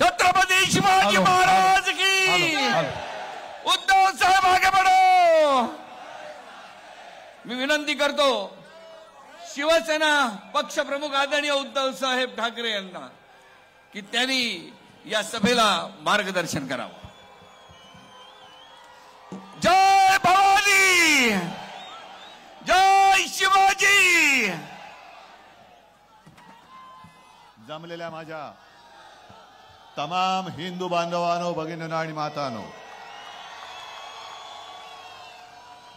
छत्रपती शिवाजी महाराज की. उद्धव साहेब आगे बढो मी विनंती करतो शिवसेना पक्षप्रमुख आदरणीय उद्धव साहेब ठाकरे यांना की त्यांनी या सभेला मार्गदर्शन करावं. जय भवानी! जय शिवाजी! जमलेल्या माझ्या तमाम हिंदू बांधवांनो भगिनीनो आणि मातानो.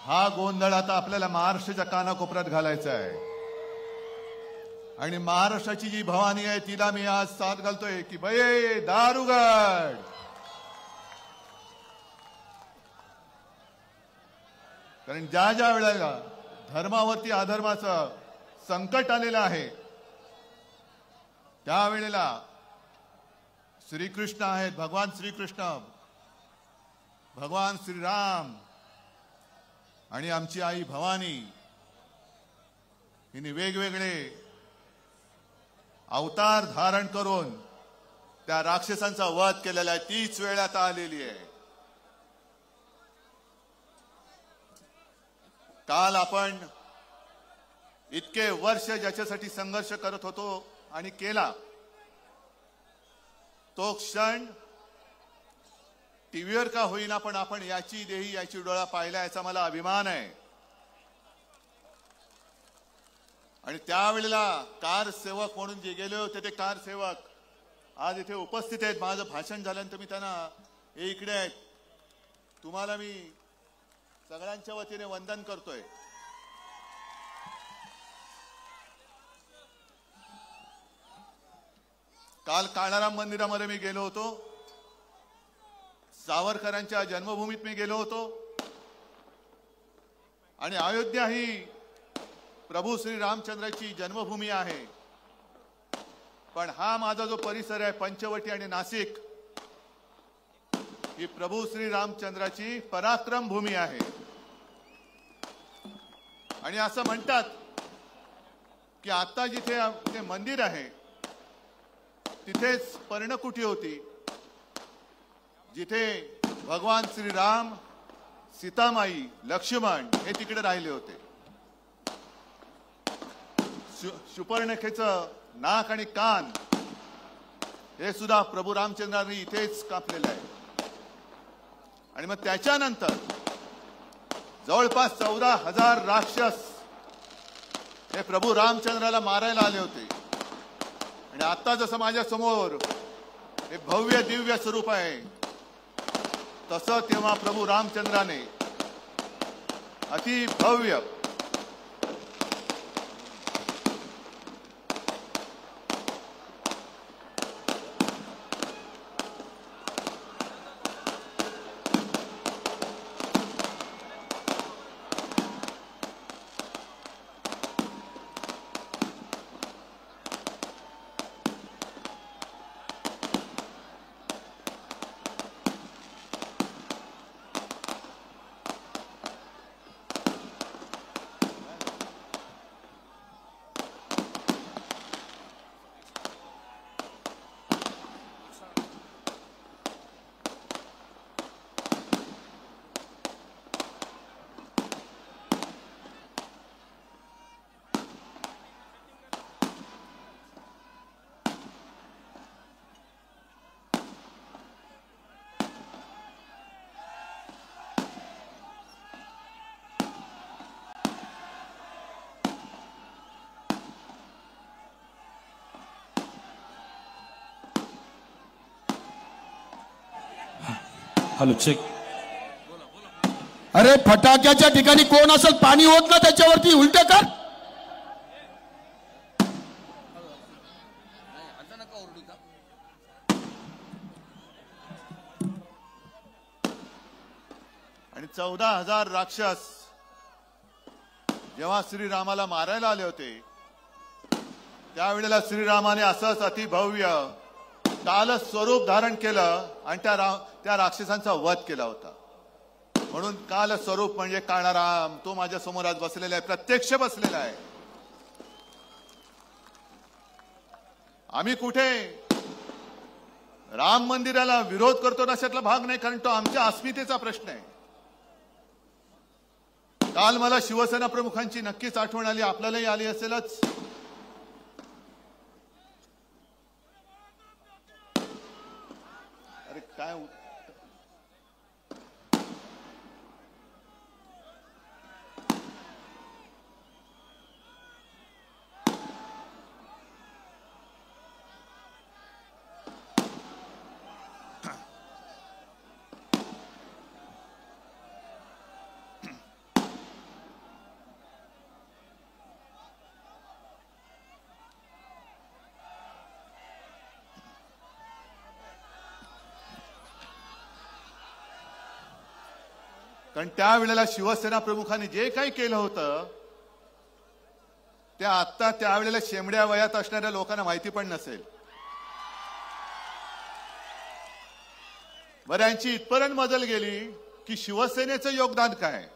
हा गोंधळ आता आपल्याला महाराष्ट्राच्या कानाकोपऱ्यात घालायचा आहे. आणि महाराष्ट्राची जी भवानी आहे तिला मी आज साथ घालतोय की बये दारुगड! कारण ज्या ज्या वेळेला धर्मावरती अधर्माचं संकट आलेलं आहे त्यावेळेला श्रीकृष्ण आहेत. भगवान श्रीकृष्ण. भगवान श्रीराम. आणि आमची आई भवानी. हिने वेगवेगळे अवतार धारण करून त्या राक्षसांचा वध केलेला आहे. तीच वेळ आता आलेली आहे. काल आपण इतके वर्ष ज्याच्यासाठी संघर्ष करत होतो आणि केला तो क्षण टीव्हीवर का होईना पण आपण याची देही याची डोळा पाहिला याचा मला अभिमान आहे. आणि त्यावेळेला कार सेवक म्हणून जे गेले होते ते कार सेवक आज इथे उपस्थित आहेत. माझं भाषण झाल्यानंतर मी त्यांना हे इकडे आहेत. तुम्हाला मी सगळ्यांच्या वतीने वंदन करतोय. काल काळाराम मंदिरामध्ये मी गेलो होतो. सावरकरांच्या जन्मभूमीत मी गेलो होतो. आणि अयोध्या ही प्रभू श्री रामचंद्राची जन्मभूमी आहे. पण हा माझा जो परिसर आहे पंचवटी आणि नाशिक ही प्रभू श्री रामचंद्राची पराक्रम भूमी आहे. आणि असं म्हणतात की आता जिथे ते मंदिर आहे तिथेच पर्णकुटी होती? जिथे भगवान श्रीराम सीतामाई लक्ष्मण हे तिकडे राहिले होते. शु- नाक आणि कान हे सुद्धा प्रभू रामचंद्रांनी इथेच कापलेलं आहे. आणि मग त्याच्यानंतर जवळपास चौदा हजार राक्षस हे प्रभू रामचंद्राला मारायला आले होते. आणि आता जसं माझ्यासमोर हे भव्य दिव्य स्वरूप आहे तसं तेव्हा प्रभू रामचंद्राने अति भव्य हॅलो चेक अरे फटाक्याच्या ठिकाणी कोण असेल? पाणी होत ना त्याच्यावरती? उलट कर. आणि चौदा हजार राक्षस जेव्हा श्रीरामाला मारायला आले होते त्यावेळेला श्रीरामाने असंच अतिभव्य काल स्वरूप धारण केलं आणि त्या रा त्या राक्षसांचा वध केला होता. म्हणून काल स्वरूप म्हणजे काळाराम तो माझ्यासमोर आज बसलेला आहे प्रत्यक्ष बसलेला आहे. आम्ही कुठे? राम मंदिराला विरोध करतो अशातला भाग नाही कारण तो आमच्या अस्मितेचा प्रश्न आहे. काल मला शिवसेना प्रमुखांची नक्कीच आठवण आली आपल्यालाही आली असेलच अरे काय उ- कारण त्यावेळेला शिवसेना प्रमुखांनी जे काही केलं होतं ते आता त्यावेळेला शेमड्या वयात असणाऱ्या लोकांना माहिती पण नसेल. बऱ्यांची यांची इथपर्यंत मजल गेली की शिवसेनेचं योगदान काय?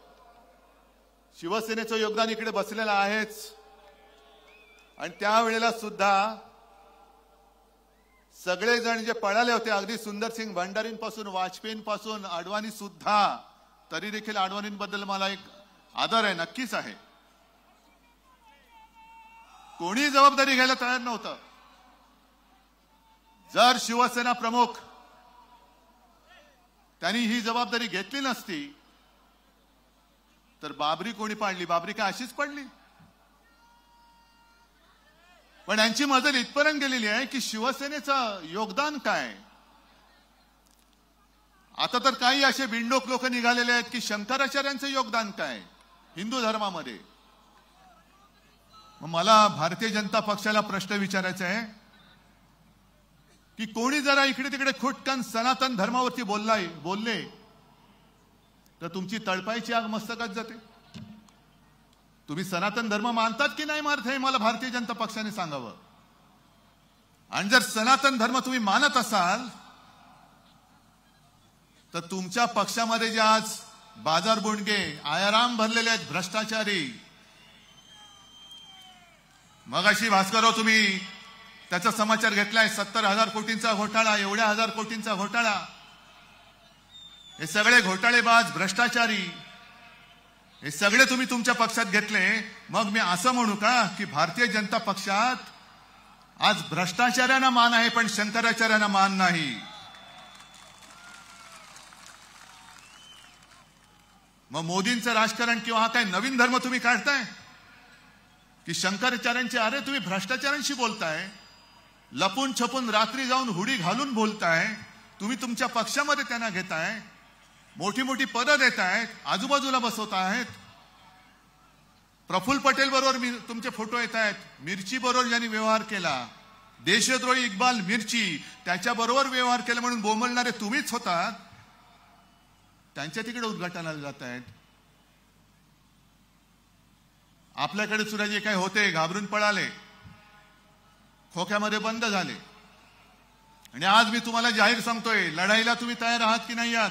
शिवसेनेचं योगदान इकडे बसलेलं आहेच. आणि त्यावेळेला सुद्धा सगळेजण जे पळाले होते अगदी सुंदरसिंग भंडारींपासून वाजपेयींपासून अडवाणी सुद्धा तरी देखील अडवाणींबद्दल मला एक आदर आहे नक्कीच आहे. कोणी जबाबदारी घ्यायला तयार नव्हतं. जर शिवसेना प्रमुख त्यांनी ही जबाबदारी घेतली नसती तर बाबरी कोणी पाडली? बाबरी काय अशीच पडली? पण यांची मजल इथपर्यंत गेलेली आहे की शिवसेनेचं योगदान काय? आता तर काही असे बिंडोक लोक निघालेले आहेत की शंकराचार्यांचं योगदान काय? हिंदू धर्मामध्ये. मला भारतीय जनता पक्षाला प्रश्न विचारायचा आहे की कोणी जरा इकडे तिकडे खुटकन सनातन धर्मावरती बोललाय बोलले तर तुमची तळपायची आग मस्तकात जाते. तुम्ही सनातन धर्म मानतात की नाही मानत हे मला भारतीय जनता पक्षाने सांगावं. आणि जर सनातन धर्म तुम्ही मानत असाल तर तुमच्या पक्षामध्ये जे आज बाजार बुंडगे आयाराम भरलेले आहेत भ्रष्टाचारी. मगाशी भास्करराव तुम्ही त्याचा समाचार घेतलाय सत्तर हजार कोटींचा घोटाळा एवढ्या हजार कोटींचा घोटाळा. हे सगळे घोटाळेबाज भ्रष्टाचारी. हे सगळे तुम्ही तुमच्या पक्षात घेतले. मग मी असं म्हणू का की भारतीय जनता पक्षात आज भ्रष्टाचार्यांना मान आहे पण शंकराचार्यांना मान नाही. मग मोदींचं राजकारण किंवा हा काय नवीन धर्म तुम्ही काढताय? की शंकराचार्यांचे अरे तुम्ही भ्रष्टाचारांशी बोलताय लपून छपून रात्री जाऊन हुडी घालून बोलताय तुम्ही तुमच्या पक्षामध्ये त्यांना घेताय मोठी मोठी पदं देत आहेत आजूबाजूला बसवत आहेत प्रफुल्ल पटेल बरोबर तुमचे फोटो येत आहेत मिरची बरोबर ज्यांनी व्यवहार केला देशद्रोही इक्बाल मिरची त्याच्याबरोबर व्यवहार केला म्हणून बोंबलणारे तुम्हीच होतात. त्यांच्या तिकडे उद्घाटनाला जात आहेत. आपल्याकडे सुद्धा जे काही होते घाबरून पळाले. खोक्यामध्ये बंद झाले. आणि आज मी तुम्हाला जाहीर सांगतोय लढाईला तुम्ही तयार आहात की नाही आहात?